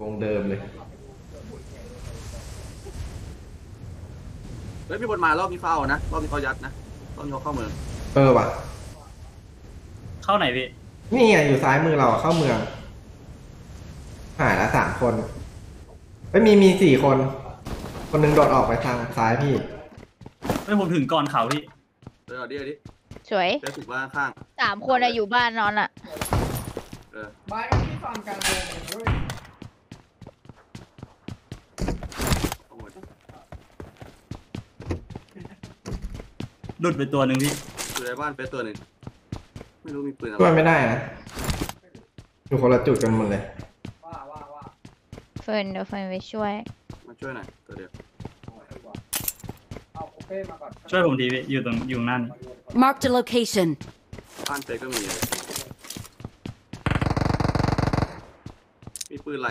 วงเดิมเลย เฮ้ยมีคนมารอบนี้เฝ้านะรอบนี้เขายัดนะรอบนี้เขาเข้าเมืองเออว่ะ เข้าไหนพี่นี่ไงอยู่ซ้ายมือเราอะเข้าเมือง หายละสามคนไม่มีมีสี่คน คนหนึงโดดออกไปทางซ้ายพี่ไม่ผมถึงก่อนเขาพี่เดี๋ยวดิเดี๋ยวดิสวยเดี๋ยวถึงบ้านข้างสามคนอะอยู่บ้านนอนอะเออไม้กันที่ฟาร์มกลางวงเลยเว้ย เอาหมด หลุดไปตัวหนึ่งพี่อยู่ในบ้านเป๊ะตัวหนึ่งไม่รู้มีปืนอะไรช่วยไม่ได้นะอยู่คนละจุดกันหมดเลยว่าว่าว่าเฟิร์นเดี๋ยวเฟิร์นไปช่วย มาช่วยหน่อยตัวเดียวเอาโอเคมาก่อนช่วยผมทีพี่อยู่ตรงอยู่นั่น Marked a location. บ้านเป๊ะก็มีเลยมีปืนอะไร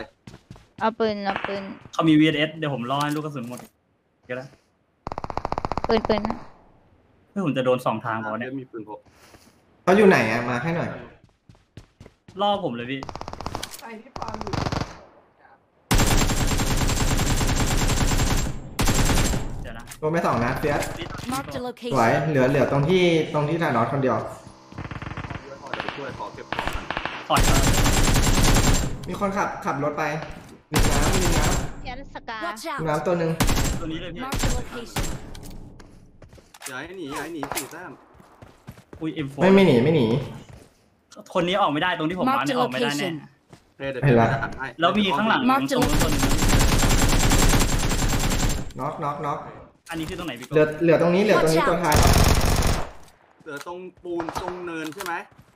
เอาปืนเอาปืนเขามี VS เดี๋ยวผมรอให้ลูกกระสุนหมดก็ได้ ปืนปืนนะ เพื่อผมจะโดนสองทางพอเนี่ยเดี๋ยวมีปืนพกเขาอยู่ไหนอะมาให้หน่อย ล่อผมเลยพี่ ไอ้ที่ฟาร์มอยู่เดี๋ยวนะโดนไปสองนัดเฟียส Marked a สวย location. เหลือเหลือตรงที่ตรงที่ถ่ายน็อตคนเดียว เดี๋ยวไปช่วยขอเก็บของกันถอยมามีคนขับขับรถไปริมน้ำริมน้ยันสกา Watch ำริม out. น้ำตัวหนึ่งตัวนี้เลยพี่ Marked a location. อย่าให้หนีอย่าให้หนีสี่แต้มอุ้ย M4 ไม่ไม่หนีไม่หนี คนนี้ออกไม่ได้ตรงที่ผมมา Marked เนี่ย a ออกไม่ได้แน่ location. เฮ้ยเดี๋ยวเห็นละจะหันให้แล้วมีข้างหลัง Mark ตรงนู้นตัวหนึงน็อกน็อกน็อกอันนี้คือตรงไหนพี่เหลือเหลือตรงนี้เหลือตรงนี้ Watch out ตัวท้ายเหลือตรงปูนตรงเนินใช่ไหม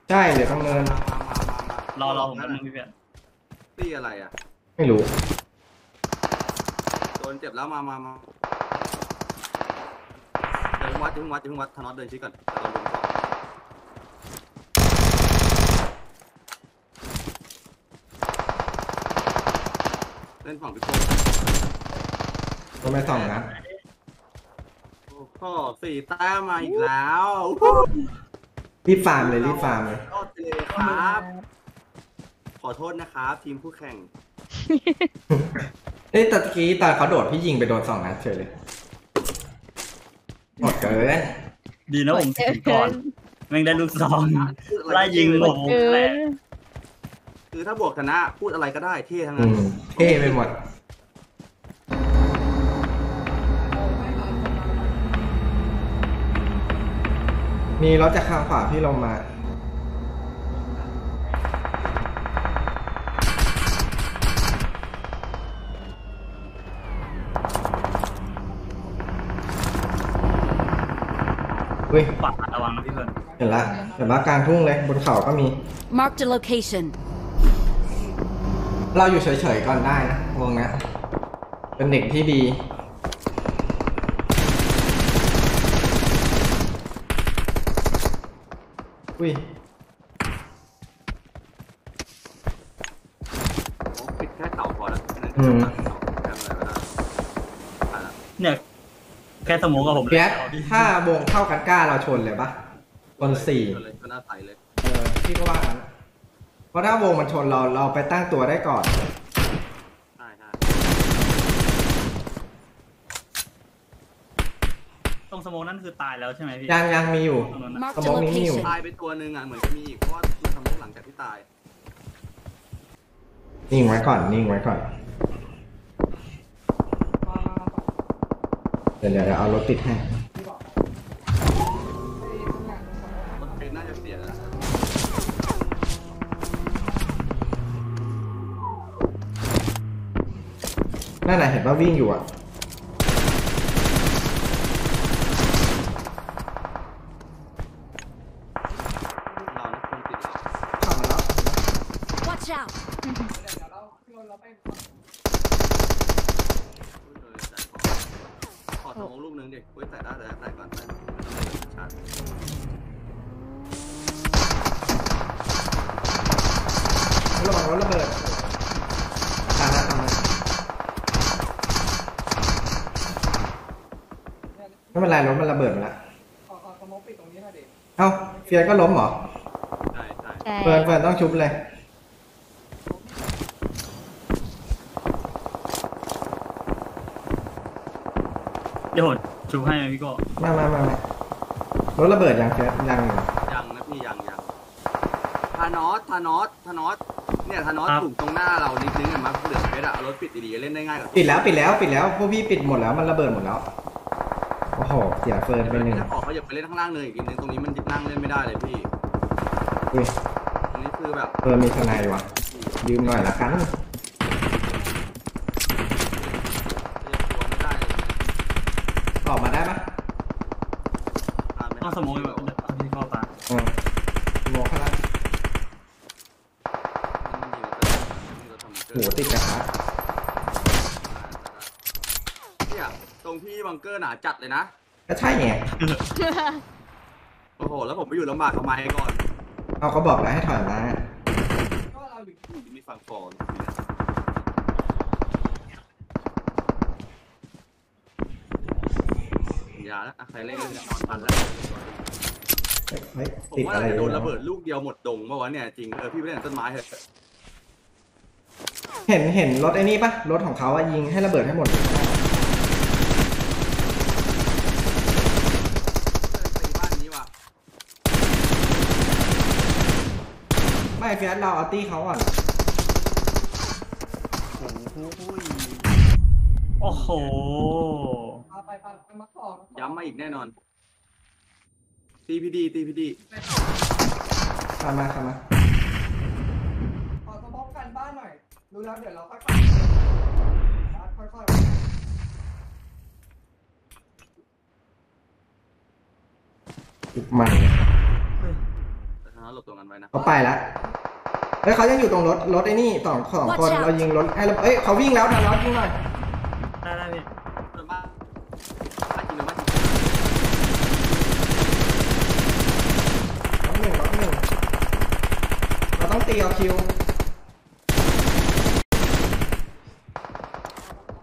ใช่เหลือตรงเนิน มามามามารอรอผมแป๊บนึงพี่เพียรตี้อะไรอะไม่รู้โดนเจ็บแล้วมามามาเดี๋ย วเพิ่งวัดเดี๋ยวเพิ่งวัดเดี๋ยวเพิ่งวัดธนอตเดินชี้ก่อนแต่ตอนบนสองเล่นฝั่งพิโก้โดนไปสองนัดโอ้โหสี่แต้มมาอีกแล้วรีบฟาร์มเลยรีบฟาร์มเลยโทษเลยครับ ขอโทษนะครับ ทีมผู้แข่ง เอ้ยตะกี้ตอนเขาโดดพี่ยิงไปโดนสองนัดเฉยเลยหมด เกินดีนะผมถึงก่อนแม่งได้ลูกซองไล่ยิงผมเกิแหละนคือถ้าบวกชนะพูดอะไรก็ได้เท่ทั้งอืนั้นมเท่ไปหมดมีรถจากข้างขวาพี่ลงมา อุ้ยขวาระวังนะพี่เพื่อนเห็นละเห็นละกลางทุ่งเลยบนเขาก็มี Marked a location. เราอยู่เฉยๆก่อนได้นะวงเนี้ยเป็นเด็กที่ดี อุ้ยโอ้ปิดแค่เข่าพอแล้วนั่นอืมแค่อะไรก็ได้อะเนี่ย แค่สโมองกับผมเฟียสเอาพี่ถ้าวงเข้ากันกล้าเราชนเลยปะชนสี่ก็เลยก็น่าใส่เลย เออพี่ก็ว่างั้นเพราะถ้าวงมันชนเราเราไปตั้งตัวได้ก่อน ใช่ใช่ตรงสโมองนั่นคือตายแล้วใช่ไหมพี่ยังยังมีอยู่ ตรงนั้นนะ Marked a Come on, Nini. location. ตายไปตัวหนึ่งอะเหมือนจะมีอีกเพราะว่ามันทำได้หลังจากที่ตาย นิ่งไว้ก่อน นิ่งไว้ก่อน มามามาต่อ เดี๋ยวเดี๋ยวเดี๋ยวเอารถติดให้ที่บอกไอ้ทุกอย่างมันสมมติรถเทรนน่าจะเสียแล้วนะนั่นน่ะเห็นว่าวิ่งอยู่อะ เรานะคนติดเราเข้ามาแล้ว Watch out. เดี๋ยวเดี๋ยวเราพี่นนท์เราไปอุ้ยเออใส่ ขอขอสมองลูกนึงดิอุ้ยใส่ได้แต่ใส่ก่อนใส่ชาร์จระวังรถระเบิดตามมาตามมาไม่เป็นไรรถมันระเบิดมาแล้วขอขอสมมติปิดตรงนี้หน่อยดิเอ้าเฟียสก็ล้มเหรอ ใช่ใช่ ใช่ เฟิร์นเฟิร์นต้องชุบเลย เดี๋ยวผมชูให้ไหมพี่โก้มามามามารถระเบิดยังเฟิร์สยังอยู่ยังนะพี่ยังยังทานอสทานอสทานอสเนี่ยทานอสถูกตรงหน้าเรานิดนึงอะมาเหลือเพชรอะเอารถปิดดีๆเล่นได้ง่ายกว่าปิดแล้วปิดแล้วปิดแล้วพวกพี่ปิดหมดแล้วมันระเบิดหมดแล้วโอ้โหเสียเฟิร์นไปหนึ่งถ้าขอเขาอย่าไปเล่นข้างล่างเลยอีกนิดนึงตรงนี้มันนั่งเล่นไม่ได้เลยพี่อุ้ยตรงนี้คือแบบเฟิร์นมีทนายว่ะยืมหน่อยละกัน จะตัวไม่ได้เลย ออกมาได้ปะ ตามไม่ ต้องสมองแบบพี่โก้ปา เออโมคละโหติดกระทะ เนี่ยตรงพี่บังเกอร์หนาจัดเลยนะ ก็ใช่ไงโอ้โห แล้วผมไปอยู่ลำบากทำไมก่อน เอาก็บอกแล้วให้ถอยมาก็เราอยู่มีฝั่งฟอนยาแล้วอะใครเล่นก็นอนพันแล้วเฮ้ยผมติดว่าอะไรเราจะโดนอยู่ระเบิดลูกเดียวหมดดงเมื่อวานเนี่ยจริง เออพี่ไปเล่นต้นไม้เถอะเห็นเห็นรถไอ้นี่ปะรถของเขาอะยิงให้ระเบิดให้หมดตีบ้านนี้ว่ะ ไม่ เฟียสเราเอาตี้เขาก่อนโอ้โหพาไปพาไปมาสองย้ำมาอีกแน่นอน ตีพีดีตีพีดีเข้ามาเข้ามาขอสมองกันบ้านหน่อย รู้แล้วเดี๋ยวเราค่อยไปค่อยอีกมันแต่ทางนั้นหลบตรงนั้นไว้นะเขาไปแล้ว เฮ้ยเขายังอยู่ตรงรถรถไอ้นี่สองสองคน Watch out เรายิงรถให้เราเอ้ยเขาวิ่งแล้วทางรถยิงหน่อยได้ได้พี่เดินบ้านบ้านจริงหรือบ้านจริงรถหนึ่งรถหนึ่งเราต้องตีเอาคิว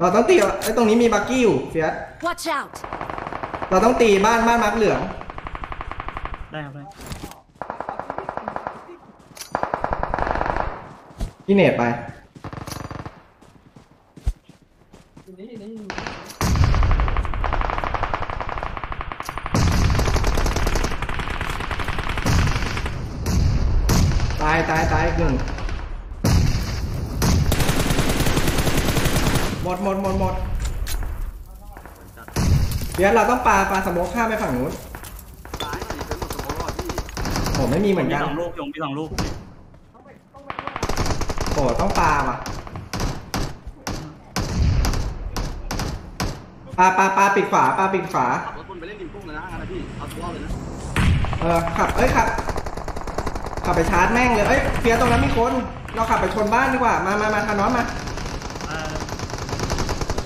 เราต้องตีเอาไอ้ยตรงนี้มีบักกี้อยู่เฟียส Watch out! เราต้องตีบ้านบ้านมาร์กเหลืองได้ครับได้ พี่เนตไปตายตายตายหนึ่งหมดหมดหมดหมดเดี๋ยวเราต้องปาปาสโมกข้ามไปฝั่งนู้นซ้ายหน่อยเป็นหมดสมองรอดพี่ผมไม่มีเหมือนมีกัน สองลูกยงมีสองลูก ต้องไปต้องไปด้วย โอ้ต้องปาว่ะปาปาปาปิดขวาปาปิดขวาขับรถบนไปเล่นริมกุ้งเลยนะงั้นนะพี่เอาตัวเลยนะเออขับเอ้ยขับขับไปชาร์จแม่งเลยเอ้ยเฟียร์ตรงนั้นมีคน เราขับไปชนบ้านดีกว่ามามามาทานน้องมา เอ่อ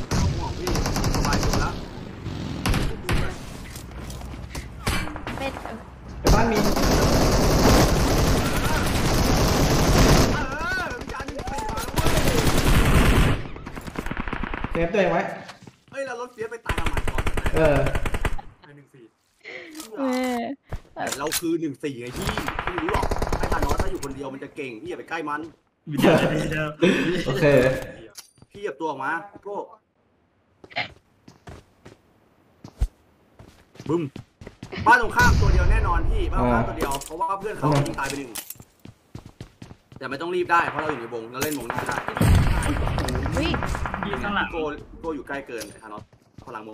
ไม่ต้องห่วงพี่สบายตัวแล้ว เป็ด ไปบ้านมี เออพี่จานหนึ่งสี่มาแล้ว เว้ย save ตัวเองไว้ เฮ้ยเรารถเสียไปตายทำไมก่อนเออหนึ่งสี่เออแต่เราคือหนึ่งสี่ไงพี่พี่ไม่รู้หรอกไอ้ตาน้อยถ้าอยู่คนเดียวมันจะเก่งพี่อย่าไปใกล้มันวิดีโอวิดีโอโอเค พี่เหยียบตัวออกมาโก้บึ้มบ้านตรงข้ามตัวเดียวแน่นอนพี่บ้านตรงข้ามตัวเดียวเพราะว่าเพื่อนเขายิงตายไปหนึ่งแต่ไม่ต้องรีบได้เพราะเราอยู่ในวงเราเล่นวงหน้าได้ วิพี่ข้างหลัง โกโกอยู่ใกล้เกินไอ้ทานอสพลังโม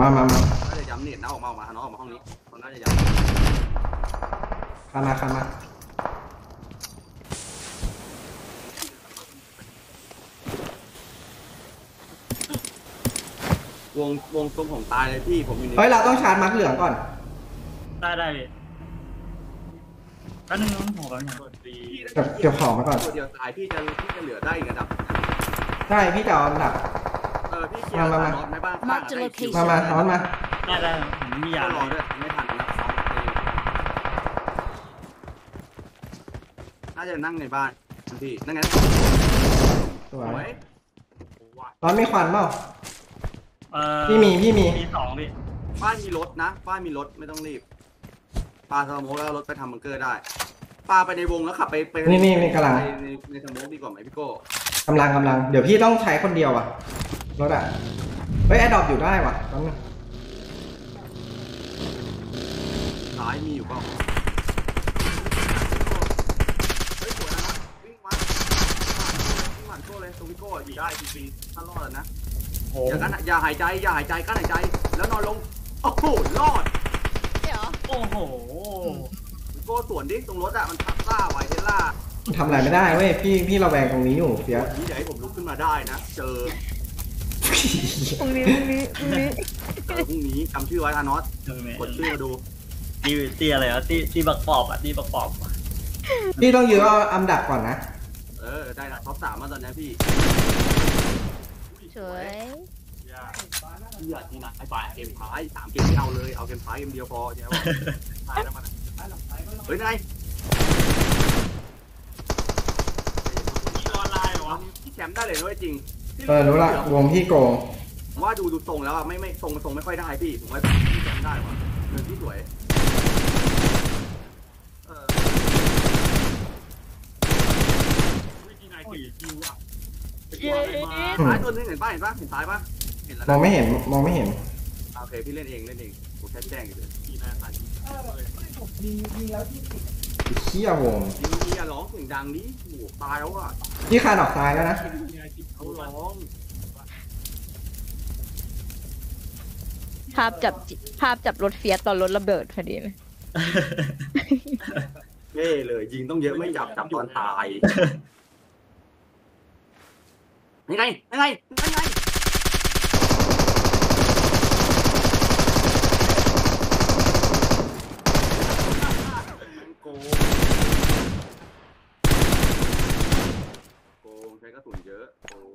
มามามาน่าจะย้ำเน็ตนะออกมาออกมาทานอสออกมาห้องนี้เขาน่าจะย้ข้ามมาข้ามมาำวงวงตรงผมตายเลยพี่ผมอยู่ในเฮ้ยเราต้องชาร์จมาร์กเหลืองก่อน ได้ได้พี่แป๊บนึงน้องผมก่อนนะพี่ เก็บเก็บของมาก่อน ตัวเดียวตายพี่จะพี่จะเหลือได้อีกระดับใช่พี่จะเอาอันดับ เออพี่เคลียร์มาทามานอสในบ้านข้างอะได้คิวมามาทอนมา ได้ได้ผมไม่มียาก็รเลอยด้วยไม่ทันนะสองน่าจะนั่งในบ้านพี่นั่งไงสสววยยร้อนมีควันเปล่า เอ่อพี่มีพี่มี มีสองพี่บ้านมีรถนะ บ้านมีรถไม่ต้องรีบปา smoke แล้วเอารถไปทำบังเกอร์ได้ ปาไปในวงแล้วขับไปไปนี่นี่นี่กำลัง ในในใน smoke ดีกว่าไหมพี่โก้กำลังกำลัง เดี๋ยวพี่ต้องใช้คนเดียวอะรถอะ เฮ้ย airdrop อยู่ได้ว่ะแป๊บนึงซ้ายมีอยู่เปล่าเฮ้ยสวยนะวิ่งมาวิ่งมาโก้เลยตรงพี่โก้อยู่ได้จริงๆถ้ารอดอะนะโอ้อย่ากั้นอย่าหายใจอย่าหายใจกั้นหายใจ แล้วนอนลงโอ้โหรอด เดี๋ยวโอ้โหพี่โก้สวนดิตรงรถอะมันทับซ่าไวเทสล่าทำอะไรไม่ได้เว้ยพี่พี่ระแวงตรงนี้อยู่เสียนี่เดี๋ยวให้ผมลุกขึ้นมาได้นะ เจอพรุ่งนี้พรุ่งนี้พรุ่งนี้เจอพรุ่งนี้จำชื่อไว้ทานอสกดชื่อมาดูตีตีอะไรวะตีตีบักปอบอะตีบักปอบพี่ต้องยืนเอาอันดับก่อนนะ เออได้ละท็อปสามมาตอนนี้พี่สวยเชื่อที่ไหนไอ้ฝ่ายเกมท้ายสามเกมไม่เอาเลยเอาเกมท้ายเกมเดียวพอใช่ไหมท้ายแล้วมัน เฮ้ยนายออนไลน์เหรอวะพี่แชมป์ได้เลยด้วยจริงเออรู้ละวงพี่โกงผมว่าดูดูทรงแล้วอะไม่ไม่ทรงทรงไม่ค่อยได้พี่ผมว่าพี่แชมป์ได้ว่ะเงินที่สวยเออที่นายสี่คิวอะเย้ซ้ายตัวนึงเห็นป่ะเห็นป่ะเห็นซ้ายป่ะเห็นแล้วมองนะไม่เห็นมองไม่เห็นโอเคพี่เล่นเองเล่นเองผมแค่แจ้งอยู่เลยที่นายสายเออ ผมมีมีแล้วที่ติดไอ้เขี้ยวงยิงอย่าร้องเสียงดังนี้โอ้โหตายแล้วอะพี่คานออกซ้ายแล้วนะที่นายสิบเขาเขาร้ร้อองภาพจับจิภาพจับรถเฟียสตอนรถระเบิดพอดีเลยเท่เลยยิงต้องเยอะไม่จับจับตอนตายยังไงยังไงยังไงโกงโกงใช้กระสุนเยอะโกง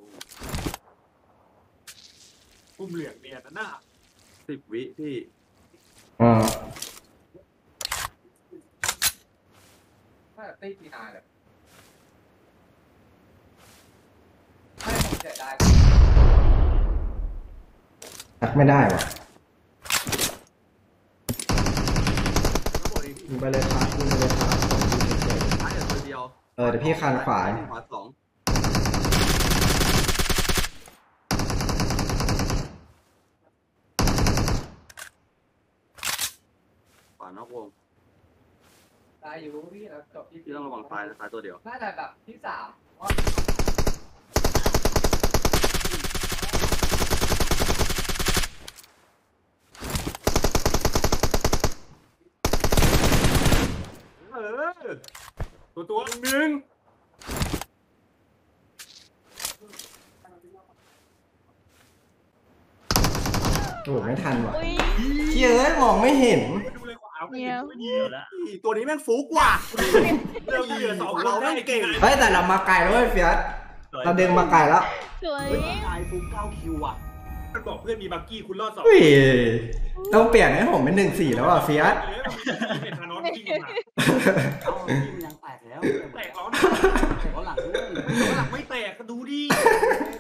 ปุ่มเหลืองเนี่ยนั่นน่ะสิบวิพี่อ่าถ้าตีปีนาเลยให้ผมเสียดายทักไม่ได้ว่ะทั้งหมดเองพี่ยิงไปเลยครับยิงไปเลยครับผมยิงเฉยท้ายเดี๋ยวตัวเดียวเออเดี๋ยวพี่คันขวา ขวาสองานอกวงตายอยู่พี่แล้วจบที่พี่ต้องระวังตายนะตายตัวเดียวน่าจะแบบที่สามเออตัวตัวหนึ่งโอ้โหไม่ทันว่ะอุ้ยเขี้ยเอ้ยมองไม่เห็นดู เลยขวาไม่เดี๋ยวไม่ดีอยู่แล้วอีตัวนี้แม่งฟุกว่ะเรื่องเหลือสองคนเราได้แม่งเก่เก่งงเฮ้ยแต่เรามาไกลแล้วเว้ยเฟียสเราดึงมาไกลแล้วสวยเฮ้ยนายฟุกเก้าคิวอะมันบอกเพื่อนมีบักกี้คุณรอดสองเฮ้ยต้องเปลี่ยนให้ผมเป็นหนึ่งสี่แล้วอะเฟียสเป็นธานอสที่มาเอ้าพี่มันยังแตกแล้วแตกล้อแตกล้อหลังด้วยหลังไม่แตกก็ดูดิ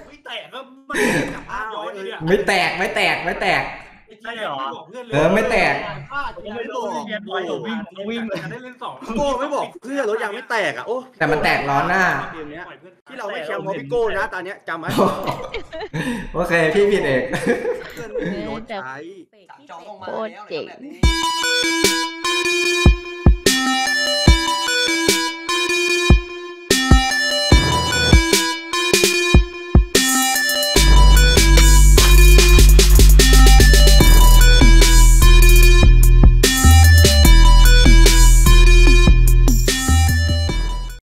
ไม่แตกก็มันจับภาพย้อนเลยอะไม่แตกไม่แตกไม่แตกใช่เหรอบอกเพื่อนเลยเออไม่แตกพลาดยังไม่บอกเรียนไว้วิ่งวิ่งเลยได้เล่นสองพี่โก้ไม่บอกเพื่อนรถยังไม่แตกอะโอ้แต่มันแตกล้อหน้าเกมเนี้ยที่เราไม่แชมป์เพราะพี่โก้นะตอนเนี้ยจำไว้โอเคพี่ผิดเองเพื่อนไม่มีรถใช้จองลงมาโคตรแล้วเจ๋งแบบนี้